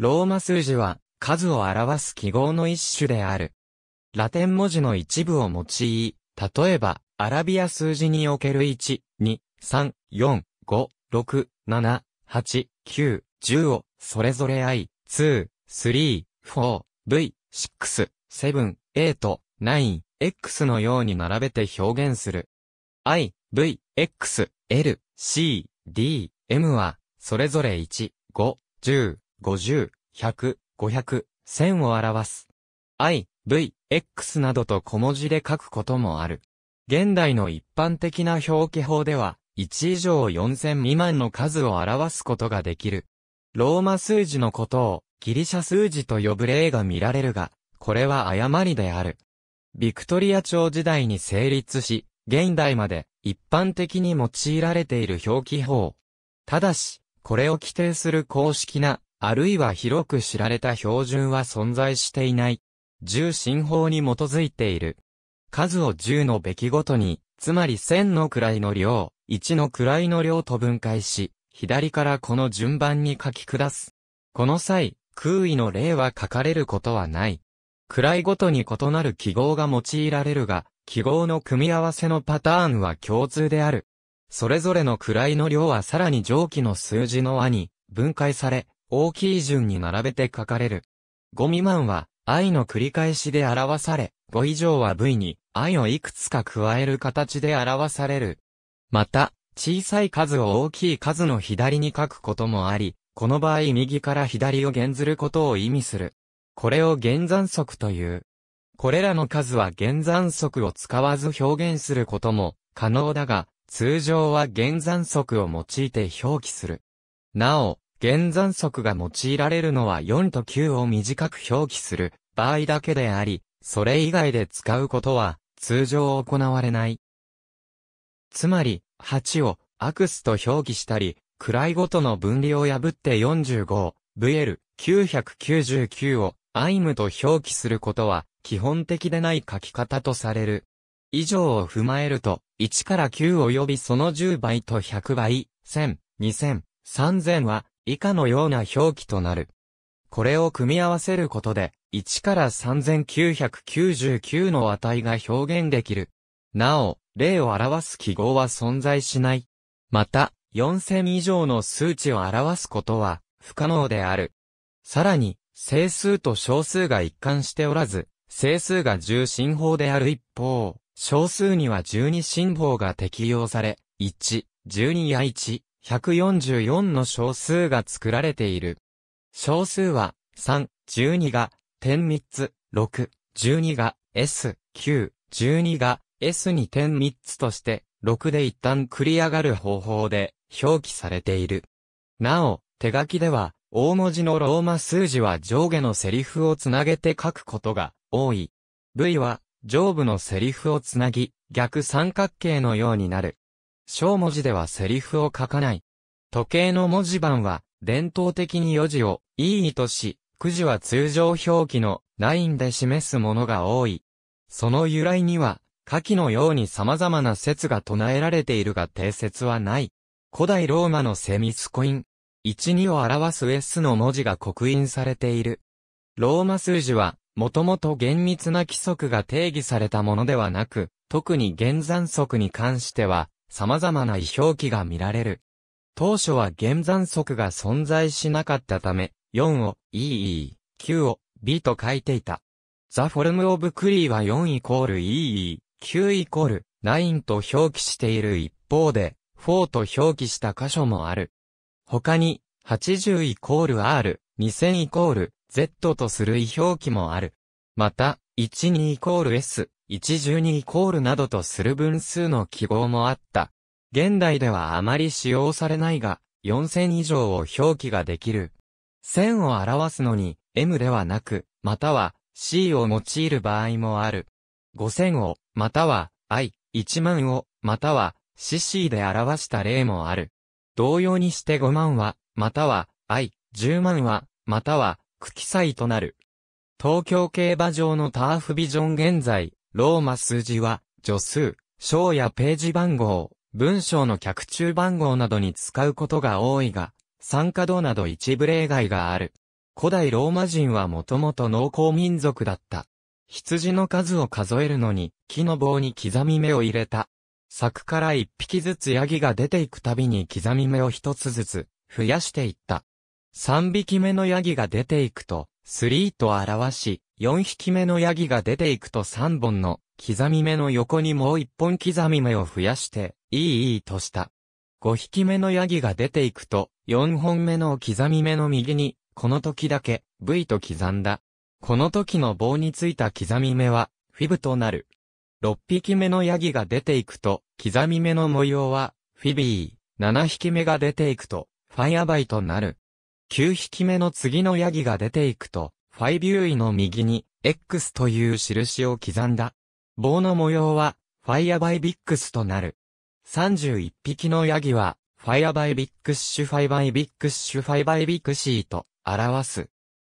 ローマ数字は数を表す記号の一種である。ラテン文字の一部を用い、例えば、アラビア数字における1、2、3、4、5、6、7、8、9、10を、それぞれ i、2、3、4、v、6、7、8、9、x のように並べて表現する。i、v、x、l、c、d、m は、それぞれ1、5、10、50、100、500、1000を表す。i、v、x などと小文字で書くこともある。現代の一般的な表記法では、1以上4000未満の数を表すことができる。ローマ数字のことをギリシャ数字と呼ぶ例が見られるが、これは誤りである。ビクトリア朝時代に成立し、現代まで一般的に用いられている表記法。ただし、これを規定する公式な、あるいは広く知られた標準は存在していない。10進法に基づいている。数を10のべきごとに、つまり1000の位の量、1の位の量と分解し、左からこの順番に書き下す。この際、空位の例は書かれることはない。位ごとに異なる記号が用いられるが、記号の組み合わせのパターンは共通である。それぞれの位の量はさらに上記の数字の和に分解され、大きい順に並べて書かれる。5未満は i の繰り返しで表され、5以上は v に i をいくつか加える形で表される。また、小さい数を大きい数の左に書くこともあり、この場合右から左を減ずることを意味する。これを減算則という。これらの数は減算則を使わず表現することも可能だが、通常は減算則を用いて表記する。なお、減算則が用いられるのは4と9を短く表記する場合だけであり、それ以外で使うことは通常行われない。つまり、8をアクスと表記したり、位ごとの分離を破って45、VL、999をアイムと表記することは基本的でない書き方とされる。以上を踏まえると、1から9及びその10倍と100倍、1000、2000、3000は以下のような表記となる。これを組み合わせることで、1から3999の値が表現できる。なお、例を表す記号は存在しない。また、4000以上の数値を表すことは不可能である。さらに、整数と小数が一貫しておらず、整数が10進法である一方、小数には12進法が適用され、1、12や1、144の小数が作られている。小数は、3、12が、点3つ、6、12が、S、9、12が、S に点3つとして、6で一旦繰り上がる方法で、表記されている。なお、手書きでは、大文字のローマ数字は上下のセリフをつなげて書くことが多い。V は上部のセリフをつなぎ、逆三角形のようになる。小文字ではセリフを書かない。時計の文字盤は、伝統的に4字を E とし、9時は通常表記の9で示すものが多い。その由来には、下記のように様々な説が唱えられているが定説はない。古代ローマのセミスコイン。1、2を表す S の文字が刻印されている。ローマ数字は、もともと厳密な規則が定義されたものではなく、特に減算則に関しては、様々な異表記が見られる。当初は減算則が存在しなかったため、4を EE、9を B と書いていた。The form of Cree は4イコール EE、9イコール9と表記している一方で、4と表記した箇所もある。他に、80イコール R、2000イコール Z とする異表記もある。また、12イコール S、112イコールなどとする分数の記号もあった。現代ではあまり使用されないが、4000以上を表記ができる。1000を表すのに、M ではなく、または C を用いる場合もある。5000を、または I、1万を、または CC で表した例もある。同様にして5万は、または I、10万は、または、区記載となる。東京競馬場のターフビジョン現在、ローマ数字は、助数、章やページ番号、文章の客中番号などに使うことが多いが、参加度など一部例外がある。古代ローマ人はもともと農耕民族だった。羊の数を数えるのに、木の棒に刻み目を入れた。柵から一匹ずつヤギが出ていくたびに刻み目を一つずつ増やしていった。三匹目のヤギが出ていくと、スリーと表し、四匹目のヤギが出ていくと三本の刻み目の横にもう一本刻み目を増やして、いいいいとした。五匹目のヤギが出ていくと、四本目の刻み目の右に、この時だけ、V と刻んだ。この時の棒についた刻み目は、フィブとなる。六匹目のヤギが出ていくと、刻み目の模様は、フィビー。七匹目が出ていくと、ファイアバイとなる。九匹目の次のヤギが出ていくと、ファイビューイの右に、X という印を刻んだ。棒の模様は、ファイアバイビックスとなる。31匹のヤギは、ファイアバイビックッシュファイバイビックッシュファイバイビクシーと表す。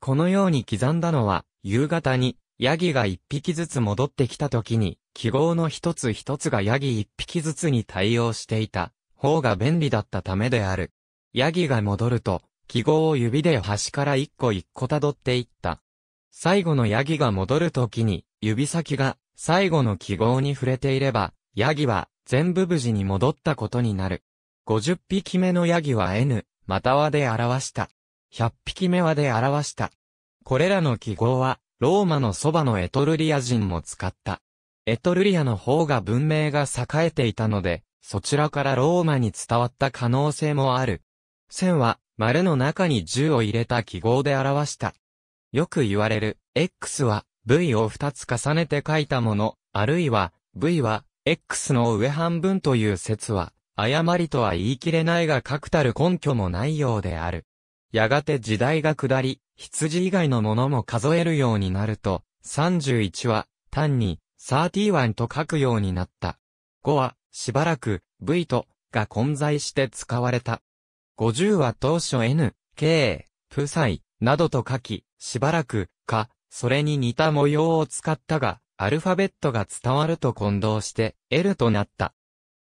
このように刻んだのは、夕方に、ヤギが一匹ずつ戻ってきた時に、記号の一つ一つがヤギ一匹ずつに対応していた方が便利だったためである。ヤギが戻ると、記号を指で端から一個一個辿っていった。最後のヤギが戻る時に、指先が最後の記号に触れていれば、ヤギは全部無事に戻ったことになる。50匹目のヤギは N、またはで表した。100匹目はで表した。これらの記号は、ローマのそばのエトルリア人も使った。エトルリアの方が文明が栄えていたので、そちらからローマに伝わった可能性もある。線は、丸の中に10を入れた記号で表した。よく言われる、X は、V を2つ重ねて書いたもの、あるいは、V は、X の上半分という説は、誤りとは言い切れないが確たる根拠もないようである。やがて時代が下り、羊以外のものも数えるようになると、31は、単に、31と書くようになった。5は、しばらく、V と、が混在して使われた。50は当初 N、K、プサイ、などと書き、しばらく、か、それに似た模様を使ったが、アルファベットが伝わると混同して、L となった。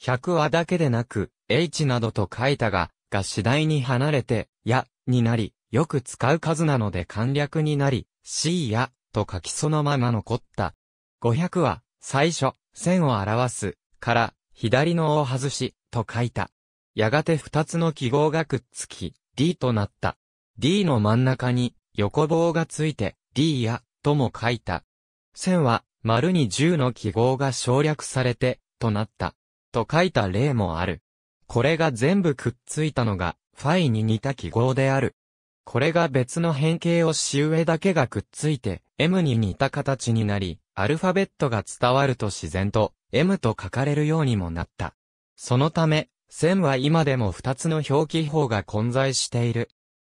100はだけでなく、H などと書いたが、が次第に離れて、や、になり、よく使う数なので簡略になり、C や、と書きそのまま残った。500は、最初、線を表す、から、左のを外し、と書いた。やがて二つの記号がくっつき、D となった。D の真ん中に、横棒がついて、D や、とも書いた。線は、丸に10の記号が省略されて、となった。と書いた例もある。これが全部くっついたのが、ファイに似た記号である。これが別の変形をし上だけがくっついて、M に似た形になり、アルファベットが伝わると自然と、M と書かれるようにもなった。そのため、線は今でも2つの表記法が混在している。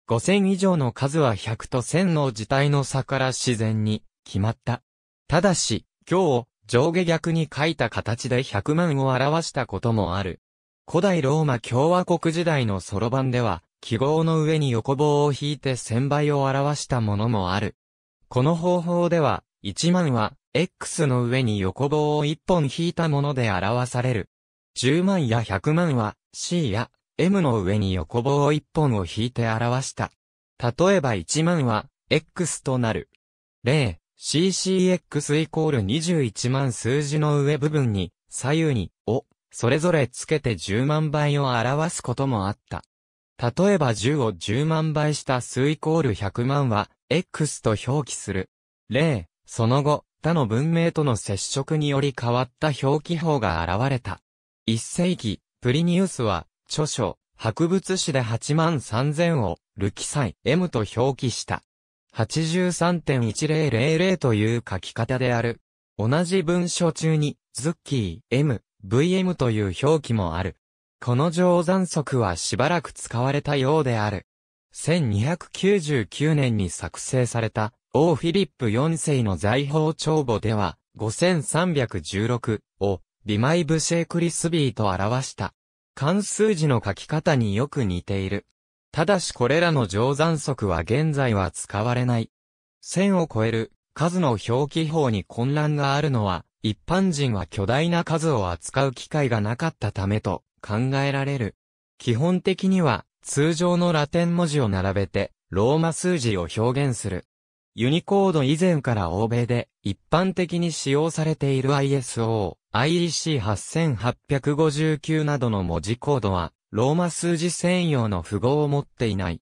5000以上の数は100と1000の字体の差から自然に決まった。ただし、今日、上下逆に書いた形で100万を表したこともある。古代ローマ共和国時代のソロ版では、記号の上に横棒を引いて1000倍を表したものもある。この方法では、1万は、X の上に横棒を1本引いたもので表される。10万や100万は、C や M の上に横棒を1本を引いて表した。例えば1万は、X となる。例、CCX イコール21万数字の上部分に、左右に、を、それぞれつけて10万倍を表すこともあった。例えば10を10万倍した数イコール100万は、X と表記する。例、その後、他の文明との接触により変わった表記法が現れた。一世紀、プリニウスは、著書、博物誌で8万3000を、ルキサイ M と表記した。83.1000という書き方である。同じ文書中に、ズッキー M、VM という表記もある。この定山則はしばらく使われたようである。1299年に作成された、王フィリップ4世の財宝帳簿では、5316を、ビマイブシェイクリスビーと表した。関数字の書き方によく似ている。ただしこれらの定山則は現在は使われない。1000を超える数の表記法に混乱があるのは、一般人は巨大な数を扱う機会がなかったためと考えられる。基本的には通常のラテン文字を並べてローマ数字を表現する。ユニコード以前から欧米で一般的に使用されている ISO、IEC8859 などの文字コードは、ローマ数字専用の符号を持っていない。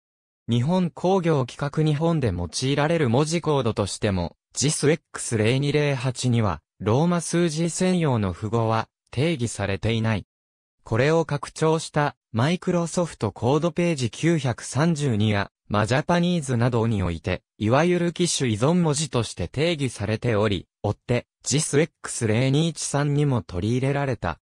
日本工業企画日本で用いられる文字コードとしても、JISX0208 には、ローマ数字専用の符号は定義されていない。これを拡張したマイクロソフトコードページ932やマジャパニーズなどにおいて、いわゆる機種依存文字として定義されており、追って JISX0213 にも取り入れられた。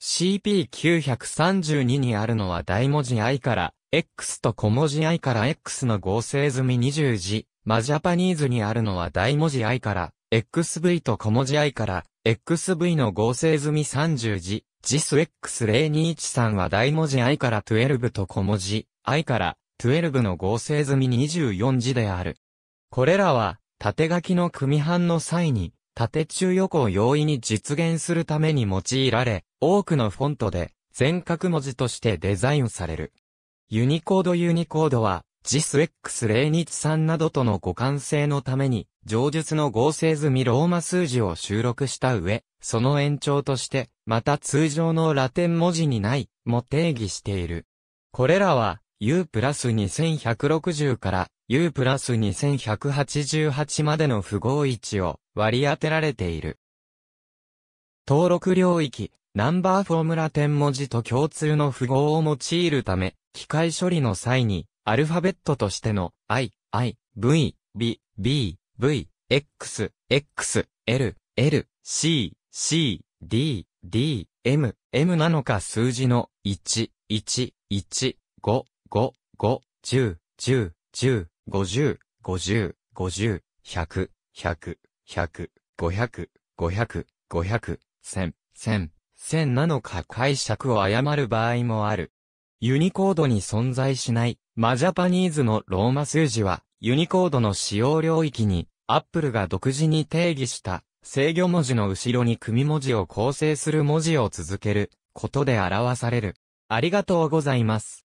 CP932 にあるのは大文字 I から X と小文字 I から X の合成済み20字、マジャパニーズにあるのは大文字 I から XV と小文字 I から XV の合成済み30字、JISX0213 は大文字 I から12と小文字 I から12の合成済み24字である。これらは、縦書きの組版の際に、縦中横を容易に実現するために用いられ、多くのフォントで全角文字としてデザインされる。ユニコードユニコードは、JISX023 などとの互換性のために、上述の合成済みローマ数字を収録した上、その延長として、また通常のラテン文字にない、も定義している。これらは、U プラス2160から U プラス2188までの符号位置を割り当てられている。登録領域、ナンバーフォームラテン文字と共通の符号を用いるため、機械処理の際に、アルファベットとしての I、I、V、B、B、V、X、X、L、L、C、C、D、D、M、M なのか数字の1、1、1、5、5、5、10、10、10、50、50、50、100、100、100、500、500、500、1000、1000、1000なのか解釈を誤る場合もある。ユニコードに存在しないマジャパニーズのローマ数字はユニコードの使用領域にアップルが独自に定義した制御文字の後ろに組文字を構成する文字を続けることで表される。ありがとうございます。